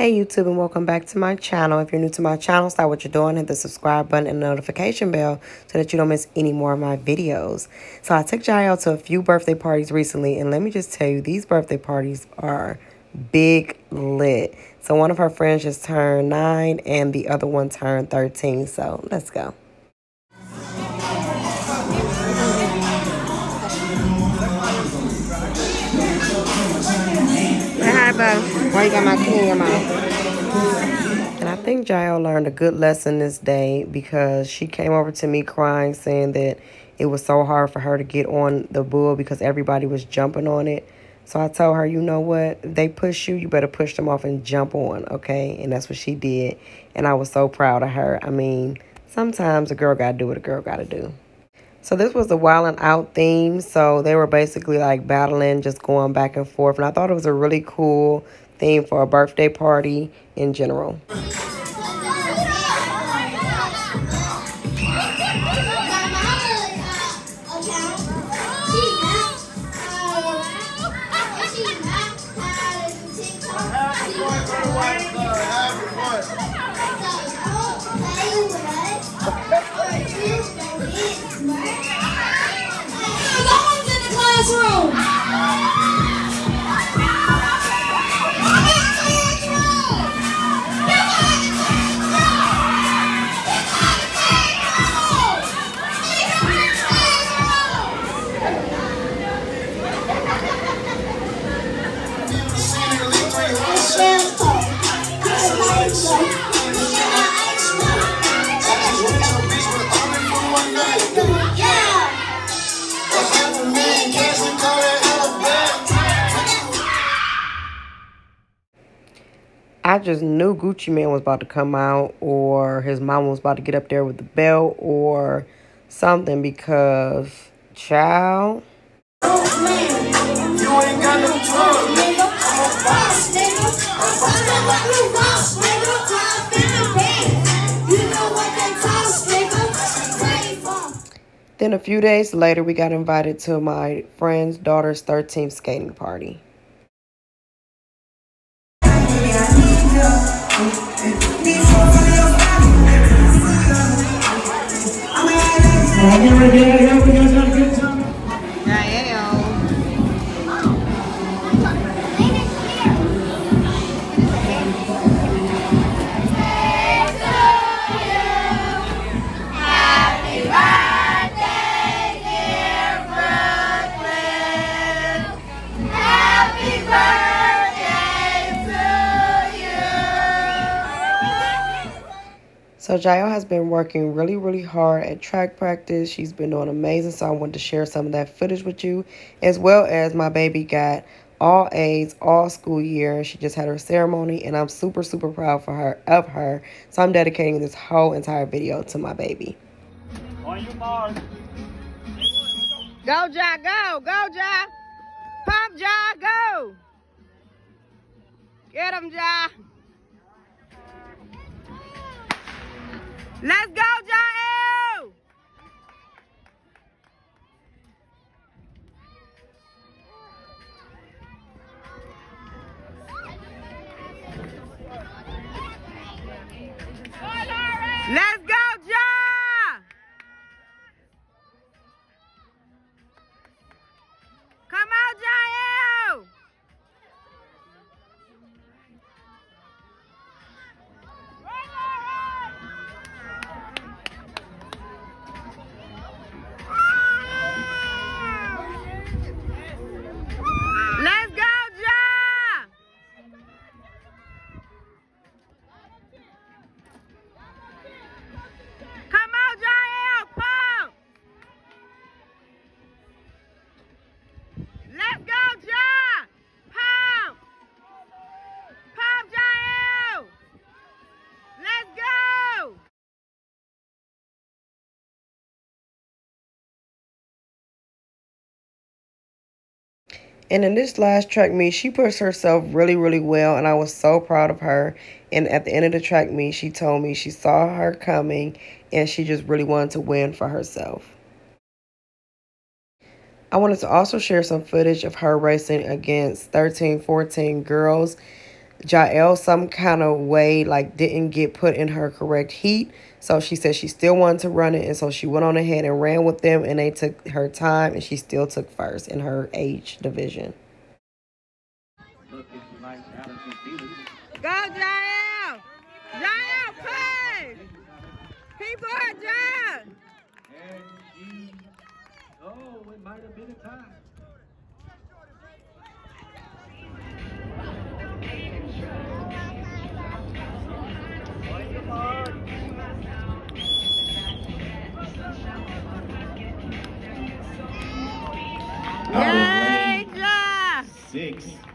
Hey YouTube and welcome back to my channel. If you're new to my channel, start what you're doing, hit the subscribe button and the notification bell so that you don't miss any more of my videos. So I took Jael to a few birthday parties recently and let me just tell you, these birthday parties are big lit. So one of her friends just turned 9 and the other one turned 13. So let's go. Hi, bud. Why you got my key in your mouth? And I think Jael learned a good lesson this day because she came over to me crying, saying that it was so hard for her to get on the bull because everybody was jumping on it. So I told her, you know what? They push you, you better push them off and jump on, okay? And that's what she did. And I was so proud of her. I mean, sometimes a girl got to do what a girl got to do. So this was the Wild 'N Out theme. So they were basically like battling, just going back and forth. And I thought it was a really cool theme for a birthday party in general. Just knew Gucci Mane was about to come out or his mom was about to get up there with the belt or something because child. Then a few days later, we got invited to my friend's daughter's 13th skating party. Well, here we go. Here you guys had a good time. So Jael has been working really, really hard at track practice. She's been doing amazing. So I wanted to share some of that footage with you, as well as my baby got all A's all school year. She just had her ceremony, and I'm super, super proud for her of her. So I'm dedicating this whole entire video to my baby. On you, Mars. Go, Ja, go, go, Ja. Pump, Ja, go. Get him, Ja. Let's go, And in this last track meet, she pushed herself really, really well, and I was so proud of her. And at the end of the track meet, she told me she saw her coming and she just really wanted to win for herself. I wanted to also share some footage of her racing against 13, 14 girls. Jael, some kind of way, like, didn't get put in her correct heat. So she said she still wanted to run it. And so she went on ahead and ran with them. And they took her time. And she still took first in her age division. Go, Jael! Jael, play! Keep going, Jael! And she, oh, it might have been a tie. Six.